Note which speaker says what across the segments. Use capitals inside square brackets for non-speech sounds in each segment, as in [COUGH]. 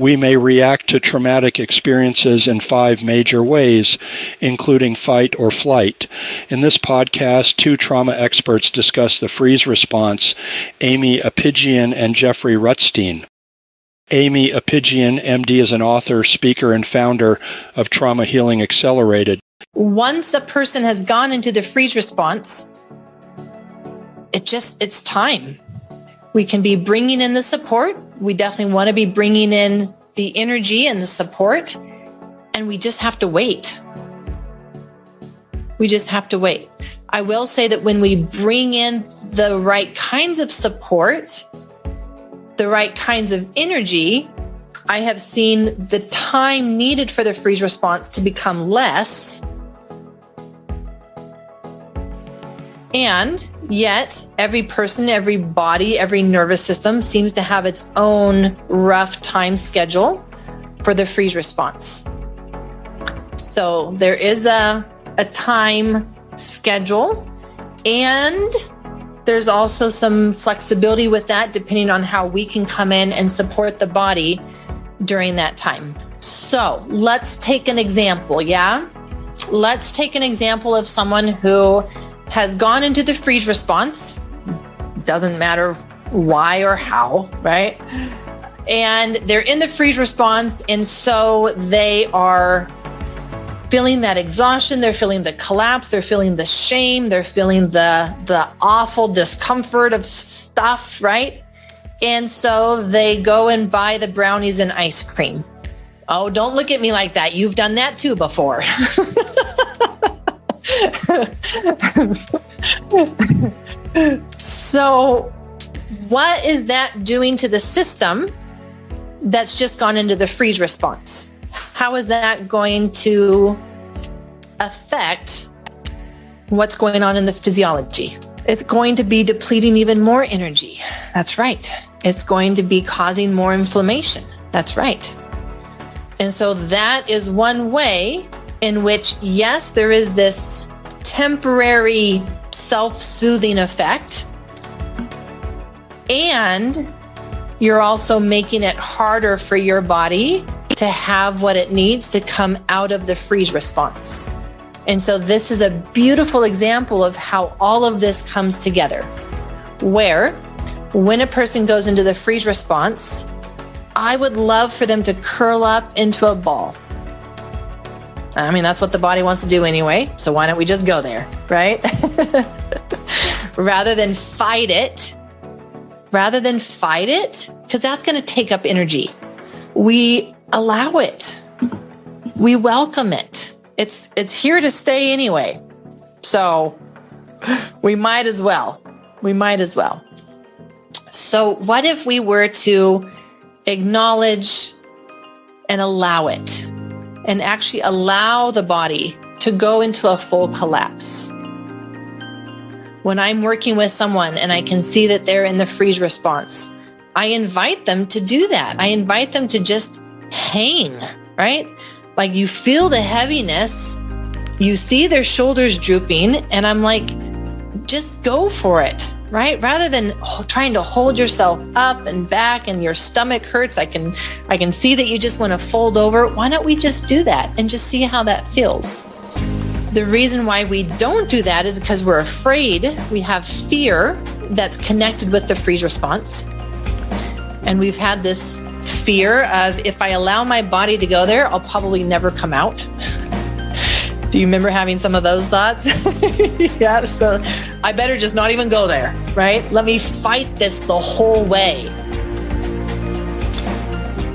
Speaker 1: We may react to traumatic experiences in five major ways, including fight or flight. In this podcast, two trauma experts discuss the freeze response, Aimie Apigian and Jeffrey Rutstein. Aimie Apigian, MD, is an author, speaker, and founder of Trauma Healing Accelerated.
Speaker 2: Once a person has gone into the freeze response, it just, it's time. We can be bringing in the support. We definitely want to be bringing in the energy and the support. And we just have to wait. We just have to wait. I will say that when we bring in the right kinds of support, the right kinds of energy, I have seen the time needed for the freeze response to become less. And yet, every person, every body, every nervous system seems to have its own rough time schedule for the freeze response. So there is a, a time schedule, and there's also some flexibility with that depending on how we can come in and support the body during that time. So let's take an example. Yeah. Let's take an example of someone who has gone into the freeze response. Doesn't matter why or how, right? And they're in the freeze response. And so they are feeling that exhaustion they're feeling the collapse they're feeling the shame they're feeling the the awful discomfort of stuff right and so they go and buy the brownies and ice cream oh don't look at me like that you've done that too before [LAUGHS] so what is that doing to the system that's just gone into the freeze response how is that going to affect what's going on in the physiology? It's going to be depleting even more energy. That's right. It's going to be causing more inflammation. That's right. And so that is one way in which, yes, there is this temporary self soothing effect. And you're also making it harder for your body to have what it needs to come out of the freeze response. And so, this is a beautiful example of how all of this comes together. Where, when a person goes into the freeze response, I would love for them to curl up into a ball. I mean, that's what the body wants to do anyway. So, why don't we just go there, right? [LAUGHS] rather than fight it, rather than fight it, because that's going to take up energy. We allow it. We welcome it. It's it's here to stay anyway. So we might as well. We might as well. So what if we were to acknowledge and allow it and actually allow the body to go into a full collapse? When I'm working with someone and I can see that they're in the freeze response, I invite them to do that. I invite them to just hang, right? Like you feel the heaviness, you see their shoulders drooping, and I'm like, just go for it, right? Rather than trying to hold yourself up and back and your stomach hurts, I can I can see that you just want to fold over. Why don't we just do that and just see how that feels? The reason why we don't do that is because we're afraid. We have fear that's connected with the freeze response. And we've had this fear of if I allow my body to go there, I'll probably never come out. [LAUGHS] Do you remember having some of those thoughts? [LAUGHS] yeah, so I better just not even go there, right? Let me fight this the whole way.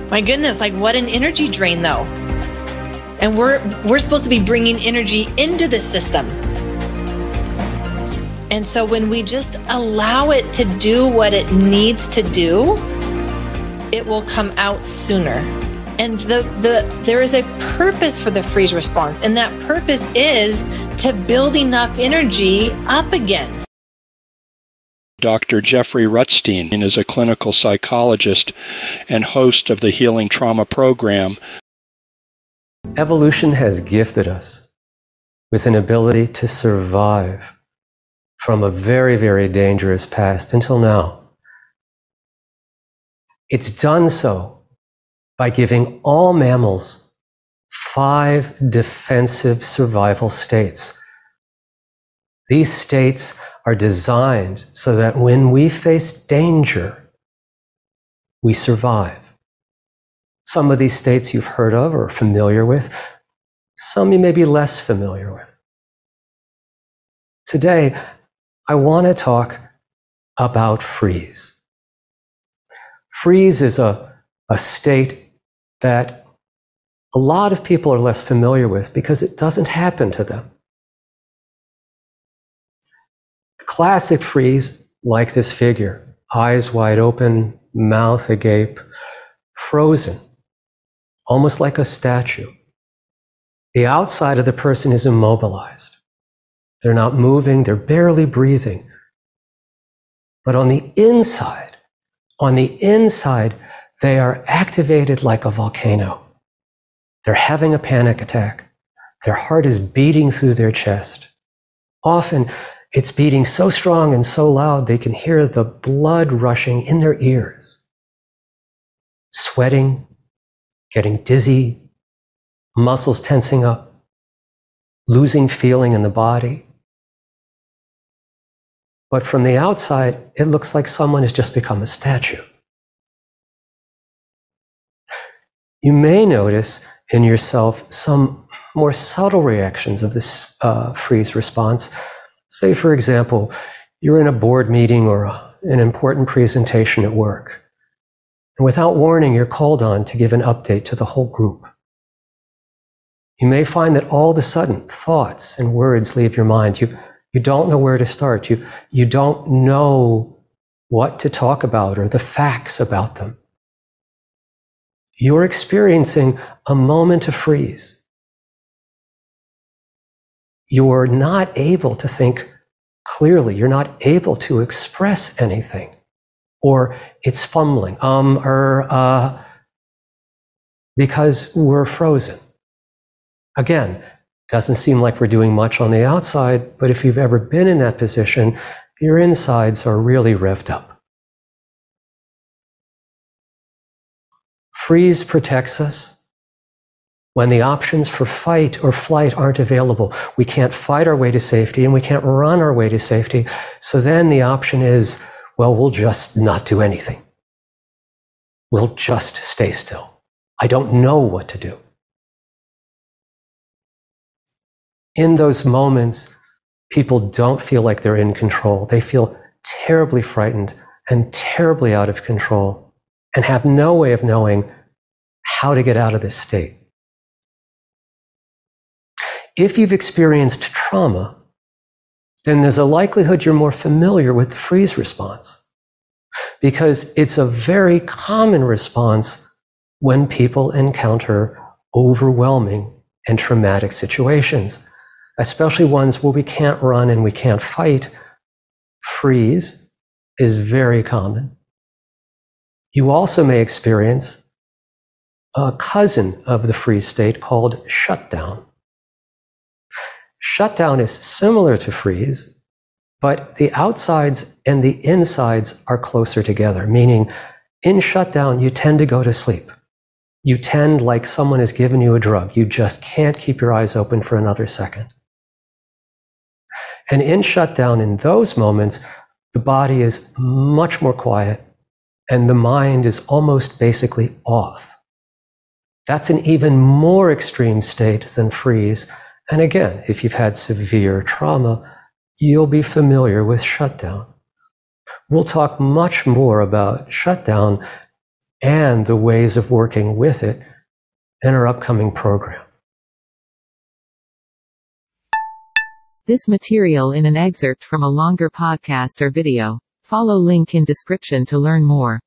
Speaker 2: My goodness, like what an energy drain though. And we're we're supposed to be bringing energy into the system. And so when we just allow it to do what it needs to do, it will come out sooner. And the, the there is a purpose for the freeze response, and that purpose is to build enough energy up again.
Speaker 1: Dr. Jeffrey Rutstein is a clinical psychologist and host of the Healing Trauma Program.
Speaker 3: Evolution has gifted us with an ability to survive from a very, very dangerous past until now. It's done so by giving all mammals five defensive survival states. These states are designed so that when we face danger, we survive. Some of these states you've heard of or familiar with, some you may be less familiar with. Today, I want to talk about freeze. Freeze is a, a state that a lot of people are less familiar with because it doesn't happen to them. The classic freeze, like this figure, eyes wide open, mouth agape, frozen, almost like a statue. The outside of the person is immobilized. They're not moving, they're barely breathing. But on the inside, on the inside, they are activated like a volcano. They're having a panic attack. Their heart is beating through their chest. Often it's beating so strong and so loud they can hear the blood rushing in their ears. Sweating, getting dizzy, muscles tensing up, losing feeling in the body. But from the outside, it looks like someone has just become a statue. You may notice in yourself some more subtle reactions of this uh, freeze response. Say, for example, you're in a board meeting or a, an important presentation at work. And without warning, you're called on to give an update to the whole group. You may find that all of a sudden thoughts and words leave your mind. You, you don't know where to start. You, you don't know what to talk about or the facts about them. You're experiencing a moment of freeze. You're not able to think clearly. You're not able to express anything or it's fumbling, um, er, uh, because we're frozen. Again, doesn't seem like we're doing much on the outside, but if you've ever been in that position, your insides are really revved up. Freeze protects us when the options for fight or flight aren't available. We can't fight our way to safety and we can't run our way to safety. So then the option is well, we'll just not do anything. We'll just stay still. I don't know what to do. In those moments, people don't feel like they're in control. They feel terribly frightened and terribly out of control and have no way of knowing how to get out of this state. If you've experienced trauma, then there's a likelihood you're more familiar with the freeze response. Because it's a very common response when people encounter overwhelming and traumatic situations, especially ones where we can't run and we can't fight. Freeze is very common. You also may experience a cousin of the freeze state called shutdown. Shutdown is similar to freeze, but the outsides and the insides are closer together, meaning in shutdown, you tend to go to sleep. You tend like someone has given you a drug. You just can't keep your eyes open for another second. And in shutdown, in those moments, the body is much more quiet and the mind is almost basically off. That's an even more extreme state than freeze and again, if you've had severe trauma, you'll be familiar with shutdown. We'll talk much more about shutdown and the ways of working with it in our upcoming program.
Speaker 4: This material in an excerpt from a longer podcast or video. Follow link in description to learn more.